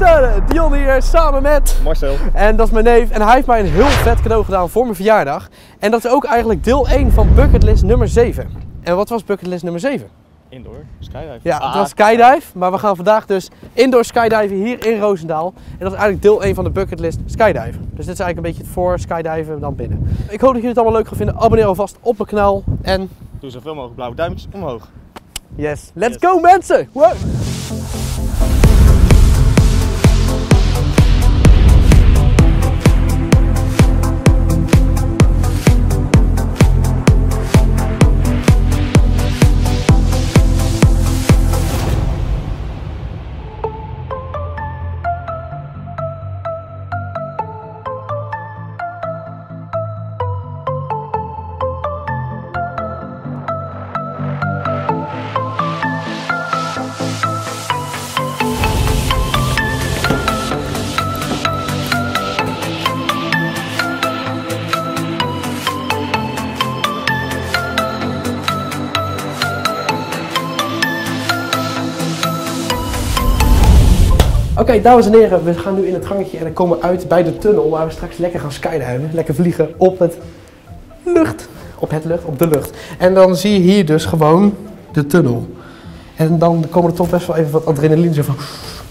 mensen! Dion hier samen met... Marcel. En dat is mijn neef. En hij heeft mij een heel vet cadeau gedaan voor mijn verjaardag. En dat is ook eigenlijk deel 1 van bucketlist nummer 7. En wat was bucketlist nummer 7? Indoor, skydive. Ja, Ah, het was skydive. Maar we gaan vandaag dus indoor skydiven hier in Roosendaal. En dat is eigenlijk deel 1 van de bucketlist skydiven. Dus dit is eigenlijk een beetje het voor skydiven dan binnen. Ik hoop dat jullie het allemaal leuk gaan vinden. Abonneer alvast op mijn kanaal. En Doe zoveel mogelijk blauwe duimpjes omhoog. yes, let's Yes. go mensen! Wow. Oké, dames en heren, we gaan nu in het gangetje en dan komen we uit bij de tunnel waar we straks lekker gaan skydiven. Lekker vliegen op het lucht. Op het lucht, op de lucht. En dan zie je hier dus gewoon de tunnel. En dan komen er toch best wel even wat adrenaline, zo van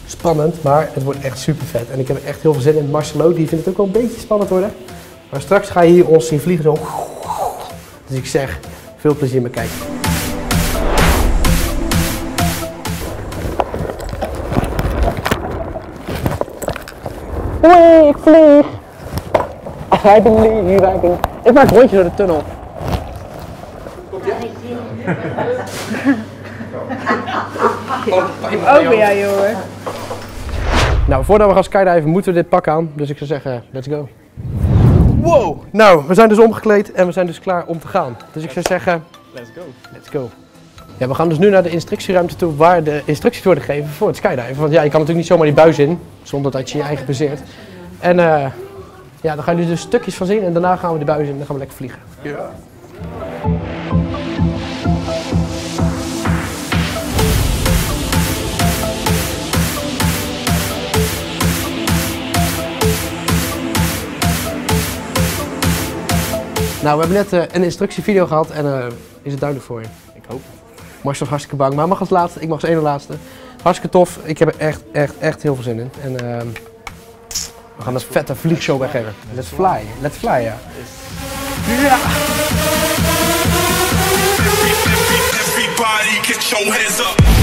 spannend, maar het wordt echt super vet. En ik heb echt heel veel zin in. Marcelo, die vindt het ook wel een beetje spannend worden. Maar straks ga je hier ons zien vliegen zo. Dus ik zeg, veel plezier met kijken. Hoi, ik vlieg. I believe I can... Ik maak een rondje door de tunnel. Ook bij jou, jongen. Nou, voordat we gaan skydiven moeten we dit pak aan. Dus ik zou zeggen, let's go. Wow! Nou, we zijn dus omgekleed en we zijn dus klaar om te gaan. Dus ik zou zeggen, Let's go. let's go. Ja, we gaan dus nu naar de instructieruimte toe waar de instructies worden gegeven voor het skydiven. Want ja, je kan natuurlijk niet zomaar die buis in, zonder dat je je eigen baseert. En eh, ja, dan gaan jullie dus stukjes van zien en daarna gaan we de buis in en dan gaan we lekker vliegen. Nou, we hebben net eh, een instructievideo gehad en eh, is het duidelijk voor je? Ik hoop. Marcel is hartstikke bang, maar mag als laatste, ik mag als ene laatste. Hartstikke tof, ik heb er echt, echt, echt heel veel zin in. En ehm, we gaan een vette vliegshow weggeven. Let's fly, let's fly, ja. Everybody up.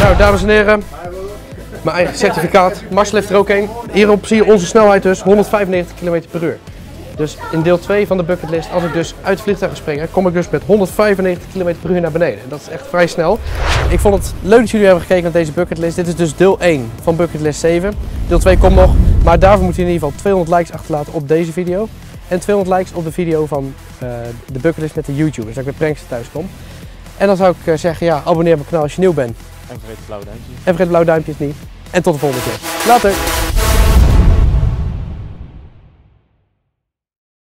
Nou, dames en heren, mijn eigen certificaat. Marcel heeft er ook een. Hierop zie je onze snelheid dus 195 km per uur. Dus in deel 2 van de bucketlist, als ik dus uit het vliegtuig ga springen, kom ik dus met 195 km per uur naar beneden. Dat is echt vrij snel. Ik vond het leuk dat jullie hebben gekeken naar deze bucketlist. Dit is dus deel 1 van bucketlist 7. Deel 2 komt nog. Maar daarvoor moet je in ieder geval 200 likes achterlaten op deze video. En 200 likes op de video van eh, de bucketlist met de YouTubers. Dat ik met prankster thuis kom. En dan zou ik eh, zeggen, ja, abonneer op mijn kanaal als je nieuw bent. En vergeet het blauwe duimpje. En vergeet de blauwe duimpjes niet. En tot de volgende keer. Later!